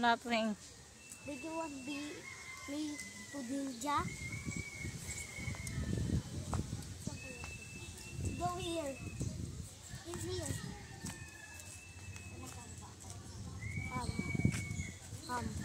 Nothing. Did you want be me to ninja? Go here. It's here. Um, um.